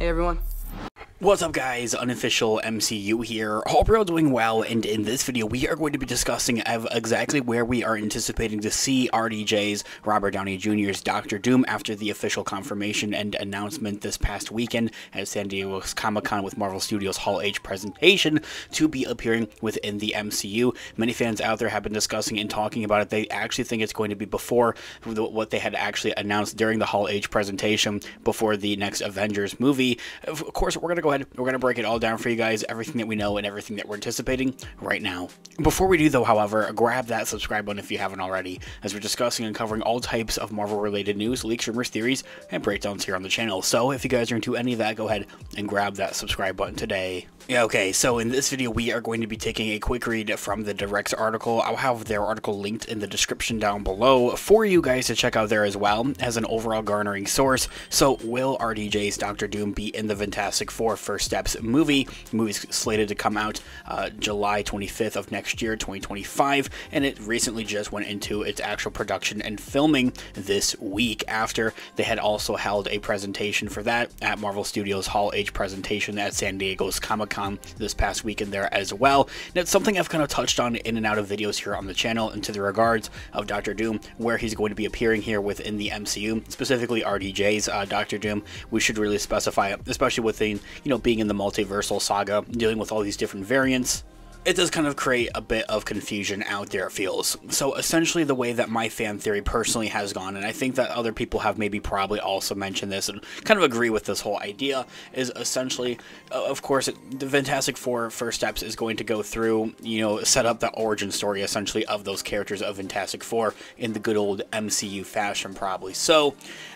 Hey everyone. What's up guys, Unofficial MCU here, hope you're all doing well, and in this video we are going to be discussing of exactly where we are anticipating to see RDJ's Robert Downey Jr.'s Doctor Doom after the official confirmation and announcement this past weekend at San Diego's Comic-Con with Marvel Studios Hall H presentation to be appearing within the MCU. Many fans out there have been discussing and talking about it. They actually think it's going to be before what they had actually announced during the Hall H presentation before the next Avengers movie. Of course, we're going to go ahead, we're going to break it all down for you guys, everything that we know and everything that we're anticipating right now. Before we do, though, however, grab that subscribe button if you haven't already, as we're discussing and covering all types of Marvel related news, leaks, rumors, theories, and breakdowns here on the channel. So if you guys are into any of that, go ahead and grab that subscribe button today. Okay, so in this video, we are going to be taking a quick read from the Direct article. I'll have their article linked in the description down below for you guys to check out there as well as an overall garnering source. So, will RDJ's Doctor Doom be in the Fantastic Four First Steps movie? The movie's slated to come out uh, July 25th of next year, 2025, and it recently just went into its actual production and filming this week after they had also held a presentation for that at Marvel Studios Hall H presentation at San Diego's Comic Con this past weekend there as well. And it's something I've kind of touched on in and out of videos here on the channel into the regards of Doctor Doom, where he's going to be appearing here within the MCU, specifically RDJ's uh, Doctor Doom. We should really specify it, especially within, you know, being in the multiversal saga, dealing with all these different variants it does kind of create a bit of confusion out there, it feels. So essentially the way that my fan theory personally has gone, and I think that other people have maybe probably also mentioned this and kind of agree with this whole idea, is essentially, of course, the Fantastic Four First Steps is going to go through, you know, set up the origin story essentially of those characters of Fantastic Four in the good old MCU fashion probably. So,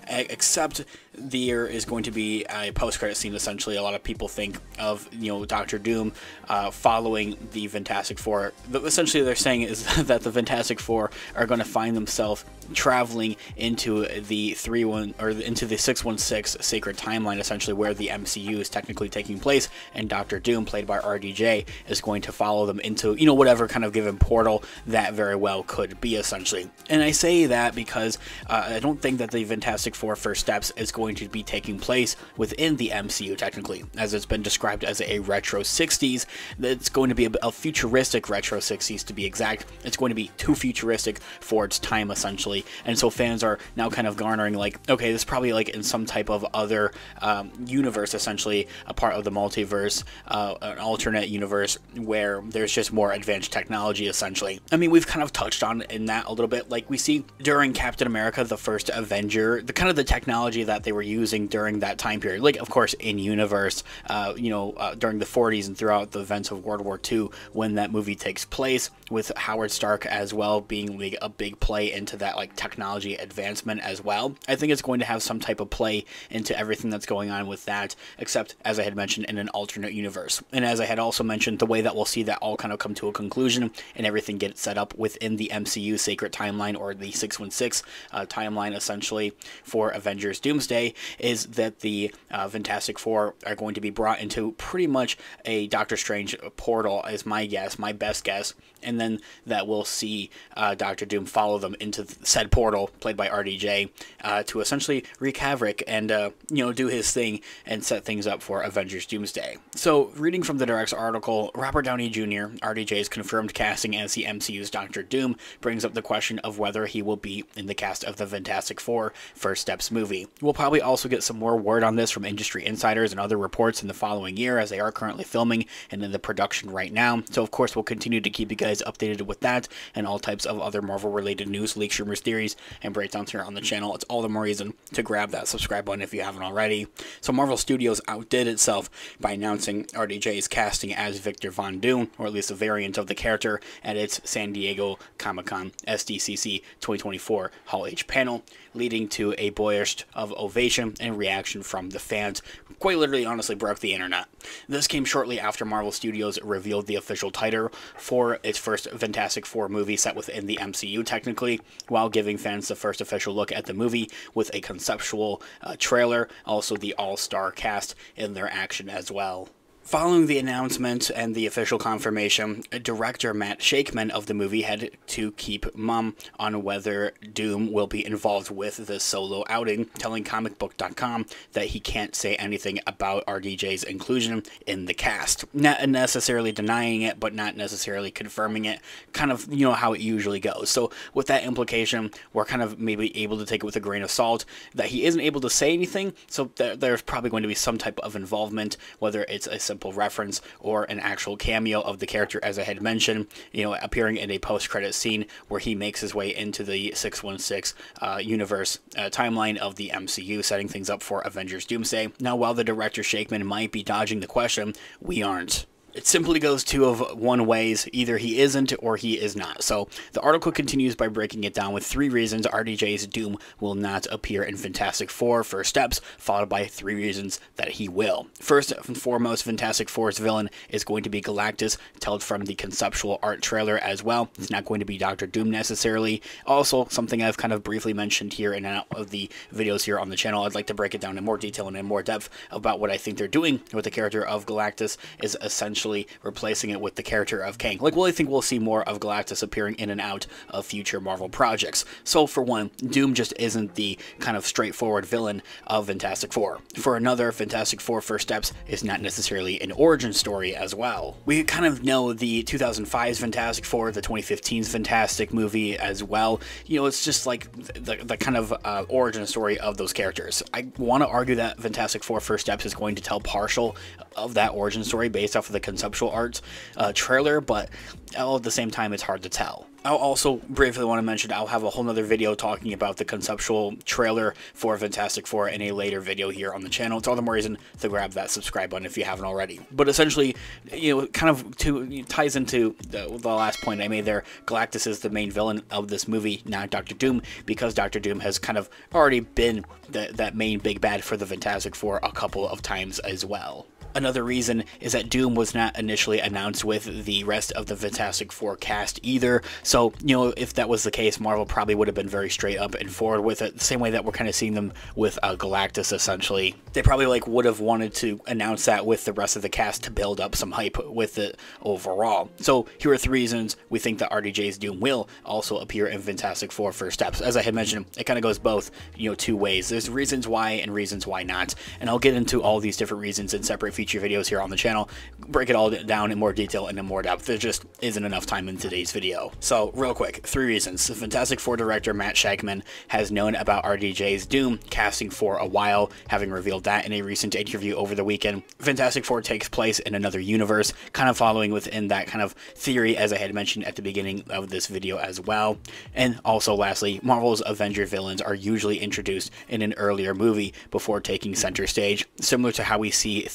except there is going to be a post-credit scene essentially a lot of people think of you know Doctor Doom uh, following the Fantastic Four. Essentially they're saying is that the Fantastic Four are going to find themselves traveling into the 3 1 or into the 616 sacred timeline essentially where the MCU is technically taking place and Doctor Doom played by RDJ is going to follow them into you know whatever kind of given portal that very well could be essentially. And I say that because uh, I don't think that the Fantastic Four first steps is going to be taking place within the MCU technically. As it's been described as a retro 60s That's going to be a, a futuristic retro 60s to be exact. It's going to be too futuristic for its time essentially. And so fans are now kind of garnering like, okay, this is probably like in some type of other um, universe, essentially a part of the multiverse, uh, an alternate universe where there's just more advanced technology, essentially. I mean, we've kind of touched on in that a little bit, like we see during Captain America, the first Avenger, the kind of the technology that they were using during that time period, like of course in universe, uh, you know, uh, during the 40s and throughout the events of World War II when that movie takes place, with Howard Stark as well being like a big play into that like technology advancement as well. I think it's going to have some type of play into everything that's going on with that, except as I had mentioned in an alternate universe. And as I had also mentioned, the way that we'll see that all kind of come to a conclusion and everything get set up within the MCU Sacred Timeline or the 616 uh, timeline essentially for Avengers Doomsday is that the uh, Fantastic Four are going to be brought into pretty much a Doctor Strange portal, my guess, my best guess, and then that we'll see uh, Doctor Doom follow them into said portal, played by RDJ, uh, to essentially wreak havoc and uh, you know do his thing and set things up for Avengers Doomsday. So, reading from the Direct's article, Robert Downey Jr., RDJ's confirmed casting as the MCU's Doctor Doom, brings up the question of whether he will be in the cast of the Fantastic Four First Steps movie. We'll probably also get some more word on this from industry insiders and other reports in the following year, as they are currently filming and in the production right now. So, of course, we'll continue to keep you guys updated with that and all types of other Marvel related news, leaks, rumors, theories, and breakdowns here on the channel. It's all the more reason to grab that subscribe button if you haven't already. So Marvel Studios outdid itself by announcing RDJ's casting as Victor Von Doom, or at least a variant of the character, at its San Diego Comic-Con SDCC 2024 Hall H panel, leading to a boyish of ovation and reaction from the fans. Quite literally, honestly, broke the internet. This came shortly after Marvel Studios revealed the official title for its first Fantastic Four movie set within the MCU, technically, while giving fans the first official look at the movie with a conceptual uh, trailer, also the all star cast in their action as well. Following the announcement and the official confirmation, director Matt Shakman of the movie had to keep mum on whether Doom will be involved with the solo outing, telling comicbook.com that he can't say anything about RDJ's inclusion in the cast. Not necessarily denying it, but not necessarily confirming it. Kind of, you know, how it usually goes. So, with that implication, we're kind of maybe able to take it with a grain of salt that he isn't able to say anything, so th- there's probably going to be some type of involvement, whether it's a simple reference or an actual cameo of the character, as I had mentioned, you know, appearing in a post-credit scene where he makes his way into the 616 uh, universe uh, timeline of the MCU, setting things up for Avengers Doomsday. Now, while the director Shakman might be dodging the question, we aren't it simply goes two of one ways. Either he isn't or he is not. So the article continues by breaking it down with three reasons rdj's doom will not appear in fantastic four first steps followed by three reasons that he will. First and foremost fantastic four's villain is going to be galactus told from the conceptual art trailer as well. It's not going to be dr doom necessarily. Also something i've kind of briefly mentioned here in out of the videos here on the channel i'd like to break it down in more detail and in more depth about what i think they're doing with the character of galactus is essentially essentially replacing it with the character of Kang. Like, well, I think we'll see more of Galactus appearing in and out of future Marvel projects. So, for one, Doom just isn't the kind of straightforward villain of Fantastic Four. For another, Fantastic Four First Steps is not necessarily an origin story as well. We kind of know the 2005's Fantastic Four, the 2015's Fantastic movie as well. You know, it's just like the, the kind of uh, origin story of those characters. I want to argue that Fantastic Four First Steps is going to tell partial of that origin story based off of the conceptual art uh, trailer, but all at the same time, it's hard to tell. I'll also briefly want to mention I'll have a whole nother video talking about the conceptual trailer for Fantastic Four in a later video here on the channel. It's all the more reason to grab that subscribe button if you haven't already. But essentially, you know, kind of to ties into the, the last point I made there. Galactus is the main villain of this movie, not Doctor Doom, because Doctor Doom has kind of already been the, that main big bad for the Fantastic Four a couple of times as well. Another reason is that Doom was not initially announced with the rest of the Fantastic Four cast either. So, you know, if that was the case, Marvel probably would have been very straight up and forward with it, the same way that we're kind of seeing them with uh, Galactus essentially. They probably like would have wanted to announce that with the rest of the cast to build up some hype with it overall. So, here are three reasons we think that RDJ's Doom will also appear in Fantastic Four First Steps. As I had mentioned, it kind of goes both, you know, two ways. There's reasons why and reasons why not. And I'll get into all these different reasons in separate feature videos here on the channel, break it all down in more detail and in more depth. There just isn't enough time in today's video. So, real quick, three reasons. The Fantastic Four director Matt Shakman has known about RDJ's Doom casting for a while, having revealed that in a recent interview over the weekend. Fantastic Four takes place in another universe, kind of following within that kind of theory as I had mentioned at the beginning of this video as well. And also, lastly, Marvel's Avenger villains are usually introduced in an earlier movie before taking center stage, similar to how we see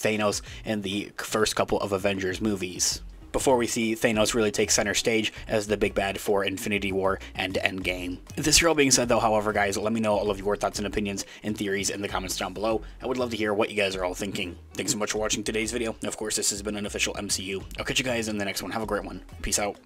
In the first couple of Avengers movies before we see Thanos really take center stage as the big bad for Infinity War and Endgame. This all being said though, however guys, let me know all of your thoughts and opinions and theories in the comments down below. I would love to hear what you guys are all thinking. Thanks so much for watching today's video. Of course, this has been Unofficial MCU. I'll catch you guys in the next one. Have a great one. Peace out.